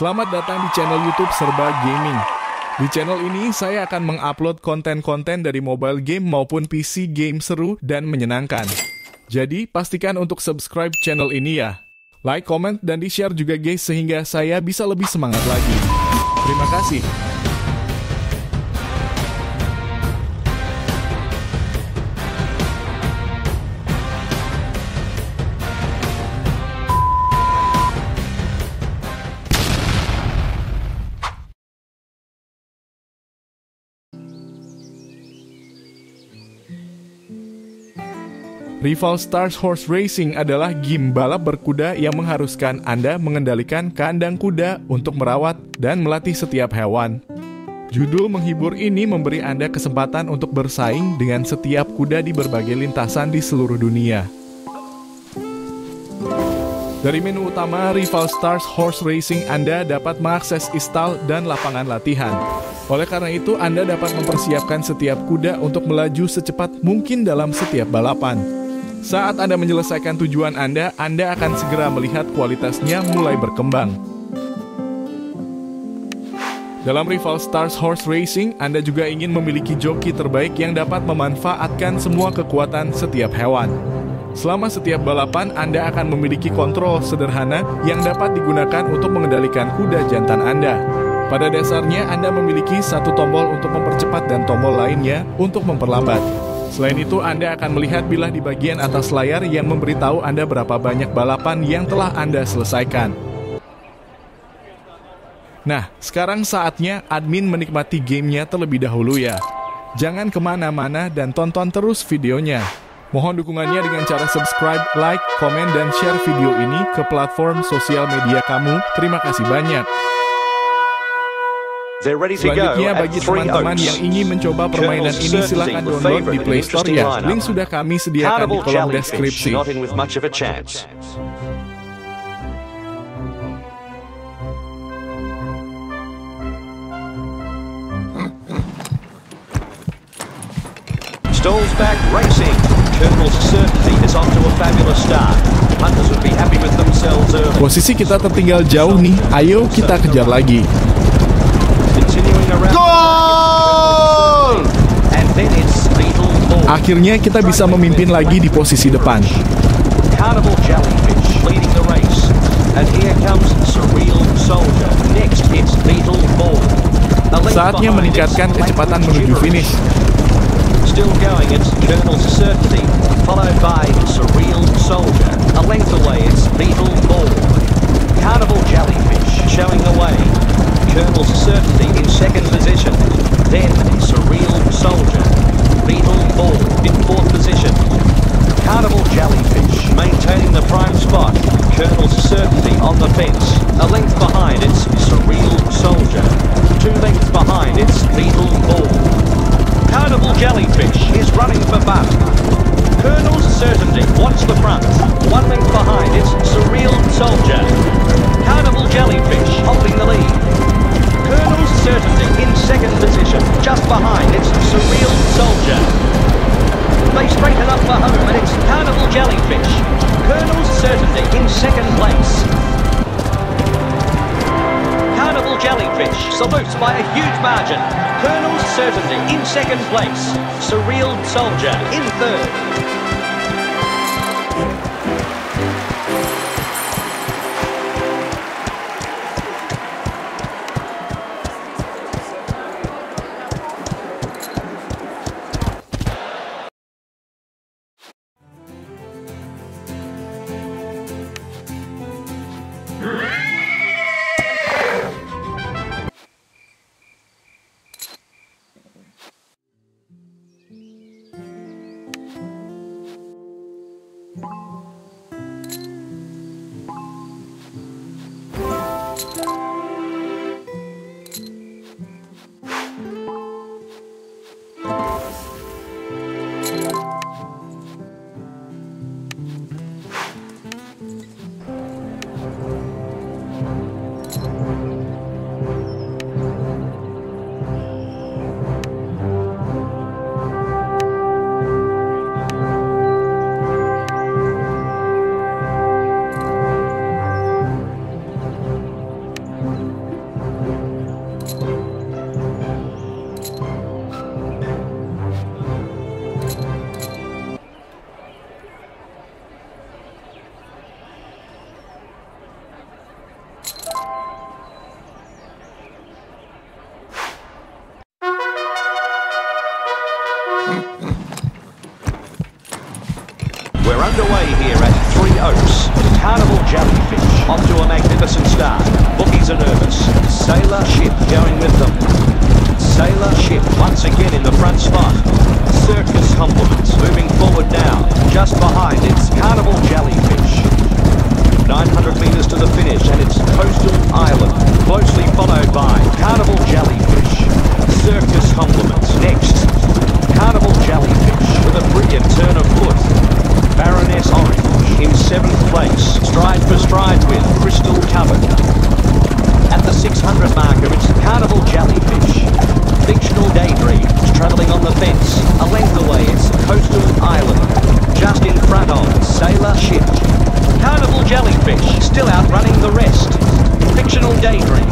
Selamat datang di channel YouTube Serba Gaming. Di channel ini saya akan mengupload konten-konten dari mobile game maupun PC game seru dan menyenangkan. Jadi pastikan untuk subscribe channel ini ya. Like, comment, dan di-share juga guys sehingga saya bisa lebih semangat lagi. Terima kasih. Rival Stars Horse Racing adalah game balap berkuda yang mengharuskan Anda mengendalikan kandang kuda untuk merawat dan melatih setiap hewan. Judul menghibur ini memberi Anda kesempatan untuk bersaing dengan setiap kuda di berbagai lintasan di seluruh dunia. Dari menu utama Rival Stars Horse Racing, Anda dapat mengakses istal dan lapangan latihan. Oleh karena itu, Anda dapat mempersiapkan setiap kuda untuk melaju secepat mungkin dalam setiap balapan. Saat Anda menyelesaikan tujuan Anda, Anda akan segera melihat kualitasnya mulai berkembang. Dalam Rival Stars Horse Racing, Anda juga ingin memiliki joki terbaik yang dapat memanfaatkan semua kekuatan setiap hewan. Selama setiap balapan, Anda akan memiliki kontrol sederhana yang dapat digunakan untuk mengendalikan kuda jantan Anda. Pada dasarnya, Anda memiliki satu tombol untuk mempercepat dan tombol lainnya untuk memperlambat. Selain itu, Anda akan melihat bilah di bagian atas layar yang memberitahu Anda berapa banyak balapan yang telah Anda selesaikan. Nah, sekarang saatnya admin menikmati gamenya terlebih dahulu ya. Jangan ke mana-mana dan tonton terus videonya. Mohon dukungannya dengan cara subscribe, like, komen, dan share video ini ke platform sosial media kamu. Terima kasih banyak. Selanjutnya bagi teman-teman yang ingin mencoba permainan ini silahkan download di Play Store ya. Link sudah kami sediakan di kolom deskripsi. Stalls back racing. Colonel's certainty is off to a fabulous start. Hunters would be happy with themselves early. Posisi kita tertinggal jauh nih. Ayo kita kejar lagi. Akhirnya kita bisa memimpin lagi di posisi depan. Saatnya meningkatkan kecepatan menuju finish. Still going, it's Colonel's Certainty, Jellyfish is running for butt. Colonel's Certainty wants the front. One link behind it's Surreal Soldier. Carnival Jellyfish holding the lead. Colonel's Certainty in second position. Just behind, it's Surreal Soldier. They straighten up for home, and it's Carnival Jellyfish. Colonel's Certainty in second place. Jellyfish salutes by a huge margin. Colonel's Certainty in second place. Surreal Soldier in third. We're underway here at Three Oaks. Carnival Jellyfish off to a magnificent start. Bookies are nervous. Sailor Ship going with them. Sailor Ship once again in the front spot. Circus Compliments moving forward now. Just behind it's Carnival Jellyfish. 900 metres to the finish and it's Coastal Island. Closely followed by Carnival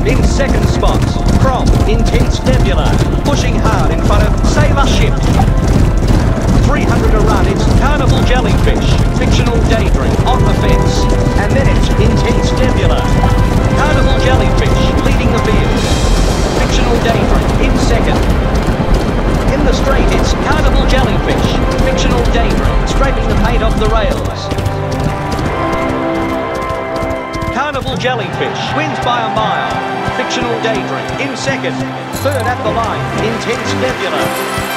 in second spot. From Intense Nebula pushing hard in front of Sailor Ship. 300 a run, it's Carnival Jellyfish, Fictional Daydream on the fence, and then it's Intense Nebula. Carnival Jellyfish leading the field. Fictional Daydream in second. In the straight, it's Carnival Jellyfish, Fictional Daydream, scraping the paint off the rails. Carnival Jellyfish wins by a mile. Fictional Daydream in second. Third at the line, Intense Nebula.